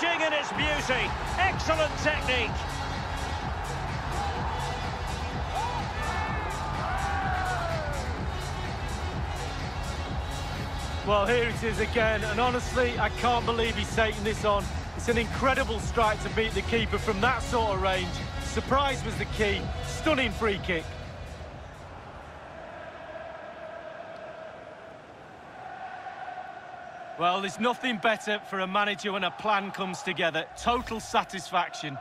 Touching in its beauty. Excellent technique. Well, here it is again, and honestly, I can't believe he's taking this on. It's an incredible strike to beat the keeper from that sort of range. Surprise was the key. Stunning free kick. Well, there's nothing better for a manager when a plan comes together. Total satisfaction.